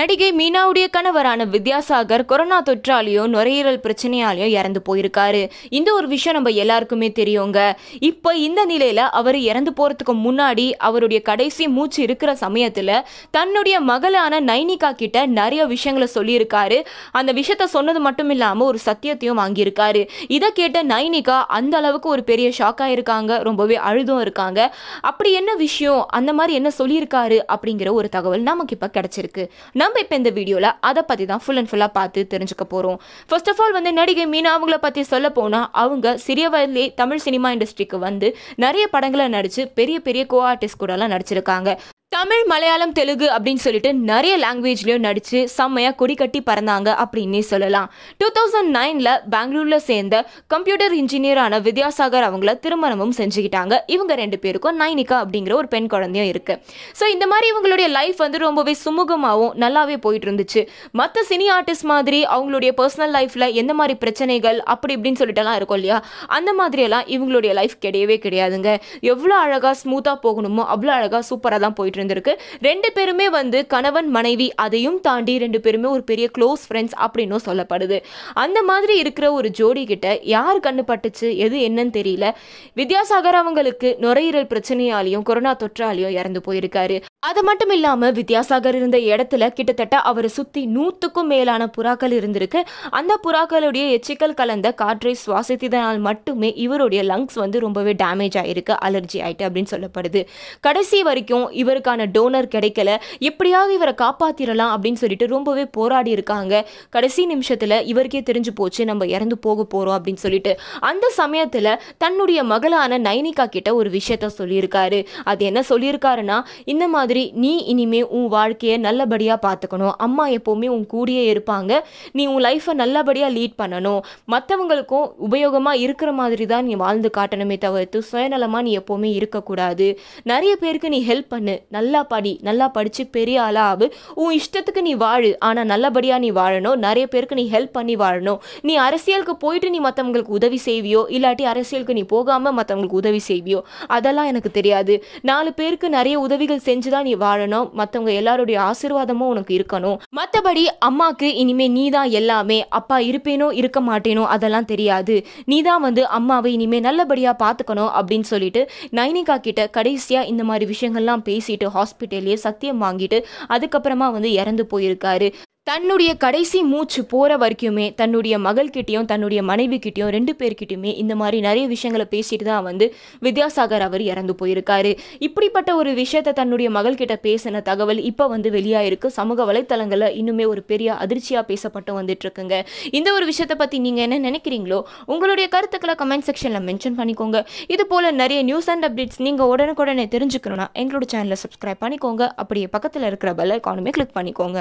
நடிகை மீனாவுடைய கணவரான வித்யாசாகர் கொரோனா தொற்றாலேயும் நுரையீரல் பிரச்சனையாலையும் இறந்து போயிருக்காரு. இந்த ஒரு விஷயம் நம்ம எல்லாருக்குமே தெரியுங்க. இப்போ இந்த நிலையில அவர் இறந்து போறதுக்கு முன்னாடி அவருடைய கடைசி மூச்சு இருக்கிற சமயத்துல தன்னுடைய மகளான நைனிகா கிட்ட நிறைய விஷயங்களை சொல்லியிருக்காரு. அந்த விஷயத்த சொன்னது மட்டும் இல்லாம ஒரு சத்தியத்தையும் வாங்கியிருக்காரு. இதை கேட்ட நைனிகா அந்த அளவுக்கு ஒரு பெரிய ஷாக் ஆயிருக்காங்க. ரொம்பவே அழுதும் இருக்காங்க. அப்படி என்ன விஷயம்? அந்த மாதிரி என்ன சொல்லியிருக்காரு அப்படிங்கிற ஒரு தகவல் நமக்கு இப்போ கிடைச்சிருக்கு. நம்ம இப்போ இந்த வீடியோவில் அதை பற்றி தான் ஃபுல் அண்ட் ஃபுல்லாக பார்த்து தெரிஞ்சுக்க போகிறோம் ஃபர்ஸ்ட் ஆஃப் ஆல் வந்து நடிகை மீனா அவங்கள பற்றி சொல்ல போனால் அவங்க சிறிய வயதிலே தமிழ் சினிமா இண்டஸ்ட்ரிக்கு வந்து நிறைய படங்களை நடித்து பெரிய பெரிய கோ ஆர்டிஸ்ட் கூடலாம் நடிச்சிருக்காங்க. தமிழ் மலையாளம் தெலுங்கு அப்படின்னு சொல்லிட்டு நிறைய லாங்குவேஜ்லேயும் நடித்து செம்மையாக கொடி கட்டி பறந்தாங்க அப்படின்னே சொல்லலாம். டூ தௌசண்ட் நைனில் பெங்களூரில் சேர்ந்த கம்ப்யூட்டர் இன்ஜினியரான வித்யாசாகர் அவங்கள திருமணமும் செஞ்சுக்கிட்டாங்க. இவங்க ரெண்டு பேருக்கும் நைனிகா அப்படிங்கிற ஒரு பெண் குழந்தையும் இருக்குது ஸோ இந்த மாதிரி இவங்களுடைய லைஃப் வந்து ரொம்பவே சுமூகமாகவும் நல்லாவே போயிட்டு இருந்துச்சு. மற்ற சினி ஆர்டிஸ்ட் மாதிரி அவங்களுடைய பர்சனல் லைஃப்பில் எந்த மாதிரி பிரச்சனைகள் அப்படி இப்படின்னு சொல்லிட்டுலாம் இருக்கும் இல்லையா? அந்த மாதிரியெல்லாம் இவங்களுடைய லைஃப் கிடையவே கிடையாதுங்க. எவ்வளோ அழகாக ஸ்மூத்தாக போகணுமோ அவ்வளோ அழகாக சூப்பராக தான் போயிட்டு இருந்திருக்கு. ரெண்டு பேருமே வந்து கணவன் மனைவி அதையும் தாண்டி ரெண்டு பேருமே ஒரு பெரிய க்ளோஸ் ஃப்ரெண்ட்ஸ் அப்படின்னும் சொல்லப்படுது. அந்த மாதிரி இருக்கிற ஒரு ஜோடி கிட்ட யார் கண்ணு பட்டுச்சு? எது என்னன்னு தெரியல. வித்யாசாகர் அவங்களுக்கு நுரையீரல் பிரச்சனையாலையும் கொரோனா தொற்றாலையும் இறந்து போயிருக்காரு. அது மட்டும் இல்லாம வித்யாசாகர் இருந்த இடத்துல கிட்டத்தட்ட அவரை சுத்தி நூத்துக்கும் மேலான புறாக்கள் இருந்திருக்கு. அந்த புறாக்களுடைய எச்சிக்கல் கலந்த காற்றை சுவாசித்ததனால் மட்டுமே இவருடைய லங்ஸ் வந்து ரொம்பவே டேமேஜ் ஆயிருக்கு அலர்ஜி ஆயிட்டு அப்படின்னு சொல்லப்படுது. கடைசி வரைக்கும் இவருக்கு இவருக்கான டோனர் கிடைக்கல எப்படியாவது இவரை காப்பாத்திரலாம் அப்படின்னு சொல்லிட்டு ரொம்பவே போராடி இருக்காங்க. கடைசி நிமிஷத்துல இவருக்கே தெரிஞ்சு போச்சு நம்ம இறந்து போக போறோம் அப்படின்னு சொல்லிட்டு. அந்த சமயத்துல தன்னுடைய மகளான நைனிகா கிட்ட ஒரு விஷயத்த சொல்லியிருக்காரு. அது என்ன சொல்லியிருக்காருன்னா இந்த மாதிரி நீ இனிமே உன் வாழ்க்கையை நல்லபடியா பார்த்துக்கணும் அம்மா எப்பவுமே உன் கூடயே இருப்பாங்க. நீ உன் லைஃப்பை நல்லபடியா லீட் பண்ணணும். மற்றவங்களுக்கும் உபயோகமா இருக்கிற மாதிரி தான் நீ வாழ்ந்து காட்டணுமே தவிர்த்து சுயநலமா நீ எப்பவுமே இருக்கக்கூடாது. நிறைய பேருக்கு நீ ஹெல்ப் பண்ணு. நல்லா படி நல்லா படித்து பெரிய ஆளாக ஆகு. உன் இஷ்டத்துக்கு நீ வாழு. ஆனால் நல்லபடியாக நீ வாழணும். நிறைய பேருக்கு நீ ஹெல்ப் பண்ணி வாழணும். நீ அரசியலுக்கு போயிட்டு நீ மற்றவங்களுக்கு உதவி செய்வியோ? இல்லாட்டி அரசியலுக்கு நீ போகாமல் மற்றவங்களுக்கு உதவி செய்வியோ? அதெல்லாம் எனக்கு தெரியாது. நாலு பேருக்கு நிறைய உதவிகள் செஞ்சு தான் நீ வாழணும். மற்றவங்க எல்லாருடைய ஆசீர்வாதமும் உனக்கு இருக்கணும். மற்றபடி அம்மாக்கு இனிமே நீ தான் எல்லாமே. அப்பா இருப்பேனோ இருக்க மாட்டேனோ அதெல்லாம் தெரியாது. நீ தான் வந்து அம்மாவை இனிமே நல்லபடியாக பார்த்துக்கணும் அப்படின்னு சொல்லிட்டு நைனிகா கிட்ட கடைசியாக இந்த மாதிரி விஷயங்கள்லாம் பேசிட்டு ஹாஸ்பிட்டல்லையே சத்தியம் வாங்கிட்டு அதுக்கப்புறமா வந்து இறந்து போயிருக்காரு. தன்னுடைய கடைசி மூச்சு போகிற வரைக்குமே தன்னுடைய மகள்கிட்டையும் தன்னுடைய மனைவிக்கிட்டையும் ரெண்டு பேர்கிட்டயுமே இந்த மாதிரி நிறைய விஷயங்களை பேசிட்டு தான் வந்து வித்யாசாகர் அவர் இறந்து போயிருக்காரு. இப்படிப்பட்ட ஒரு விஷயத்தை தன்னுடைய மகள்கிட்ட பேசின தகவல் இப்போ வந்து வெளியாயிருக்கு. சமூக வலைத்தளங்களில் இன்னுமே ஒரு பெரிய அதிர்ச்சியாக பேசப்பட்டு வந்துட்டு இருக்குங்க இந்த ஒரு விஷயத்தை பற்றி நீங்கள் என்ன நினைக்கிறீங்களோ உங்களுடைய கருத்துக்களை கமெண்ட் செக்ஷனில் மென்ஷன் பண்ணிக்கோங்க. இது போல் நிறைய நியூஸ் அண்ட் அப்டேட்ஸ் நீங்கள் உடனுக்குடனே தெரிஞ்சுக்கணும்னா எங்களோட சேனலை சப்ஸ்கிரைப் பண்ணிக்கோங்க. அப்படியே பக்கத்தில் இருக்கிற பெல் ஐக்கானுமே கிளிக் பண்ணிக்கோங்க.